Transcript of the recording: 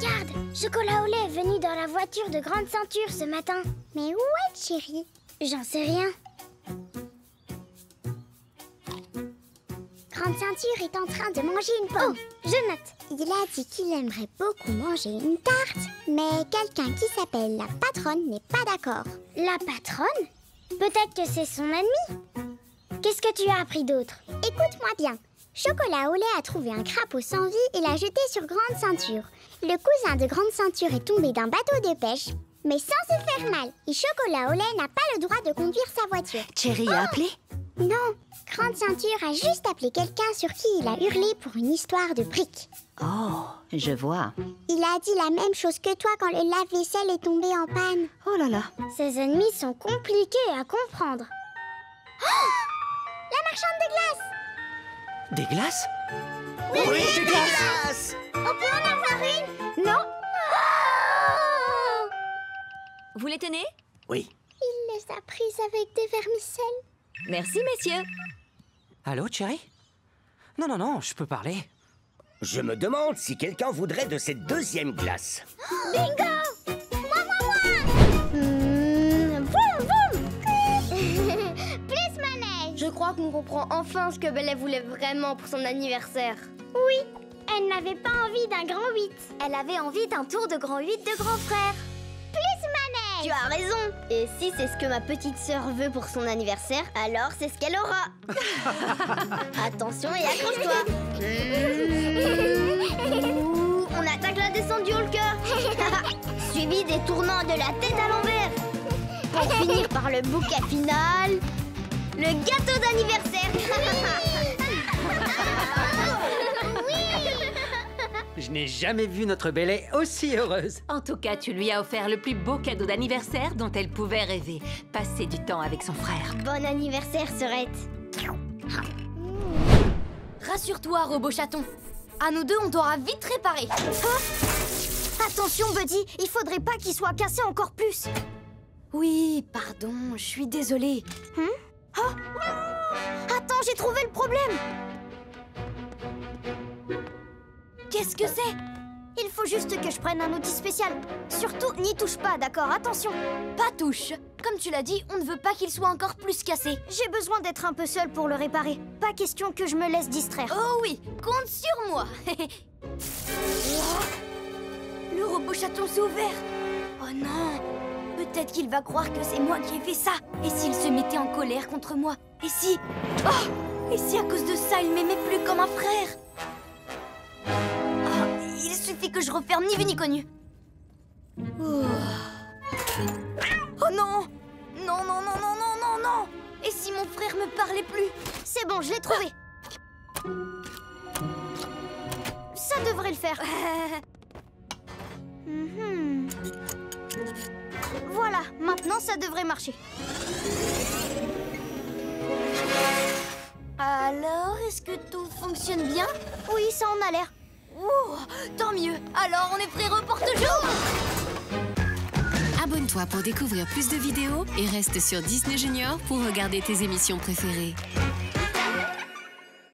Regarde, Chocolat au lait est venu dans la voiture de Grande Ceinture ce matin. Mais où est Chéri J'en sais rien. Grande Ceinture est en train de manger une pomme. Oh, je note. Il a dit qu'il aimerait beaucoup manger une tarte, mais quelqu'un qui s'appelle la patronne n'est pas d'accord. La patronne? Peut-être que c'est son ennemi. Qu'est-ce que tu as appris d'autre? Écoute-moi bien. Chocolat au lait a trouvé un crapaud sans vie et l'a jeté sur Grande Ceinture. Le cousin de Grande Ceinture est tombé d'un bateau de pêche, mais sans se faire mal. Et Chocolat au lait n'a pas le droit de conduire sa voiture. Cherry a appelé Non, Grande Ceinture a juste appelé quelqu'un sur qui il a hurlé pour une histoire de briques. Oh, je vois. Il a dit la même chose que toi quand le lave-vaisselle est tombé en panne. Oh là là. Ces ennemis sont compliqués à comprendre. La marchande de glace Des glaces Oui, des glaces On peut en avoir une Non Vous les tenez Oui. Il les a prises avec des vermicelles. Merci, messieurs. Allô, Cherry Non, non, non, je peux parler. Je me demande si quelqu'un voudrait de cette deuxième glace. Hmm, crois qu'on comprend enfin ce que Belle voulait vraiment pour son anniversaire. Oui, elle n'avait pas envie d'un grand 8. Elle avait envie d'un tour de grand 8 de grand frère. Plus manège Tu as raison. Et si c'est ce que ma petite sœur veut pour son anniversaire, alors c'est ce qu'elle aura. Attention et accroche-toi. On attaque la descente du cœur. Suivi des tournants de la tête à l'envers. Pour finir par le bouquet final, le gâteau d'anniversaire. Je n'ai jamais vu notre Bellet aussi heureuse. En tout cas, tu lui as offert le plus beau cadeau d'anniversaire dont elle pouvait rêver. Passer du temps avec son frère. Bon anniversaire, Serette. Rassure-toi, robot chaton. À nous deux, on t'aura vite réparé. Attention, Buddy, il faudrait pas qu'il soit cassé encore plus. Oui, pardon, je suis désolée. Attends, j'ai trouvé le problème. Qu'est-ce que c'est? Il faut juste que je prenne un outil spécial. Surtout, n'y touche pas, d'accord? Attention. Pas touche. Comme tu l'as dit, on ne veut pas qu'il soit encore plus cassé. J'ai besoin d'être un peu seule pour le réparer. Pas question que je me laisse distraire. Oh oui, compte sur moi. Le robot chaton s'est ouvert. Oh non Peut-être qu'il va croire que c'est moi qui ai fait ça. Et s'il se mettait en colère contre moi? Et si... Oh Et si à cause de ça, il m'aimait plus comme un frère? Oh, Il suffit que je referme ni vu ni connu. Oh. Oh non Non, non, non, non, non, non, non Et si mon frère me parlait plus? C'est bon, je l'ai trouvé. Ça devrait le faire. Voilà, maintenant ça devrait marcher. Alors, est-ce que tout fonctionne bien? Oui, ça en a l'air. Ouh, tant mieux. Alors, on est frérot pour toujours Abonne-toi pour découvrir plus de vidéos et reste sur Disney Junior pour regarder tes émissions préférées.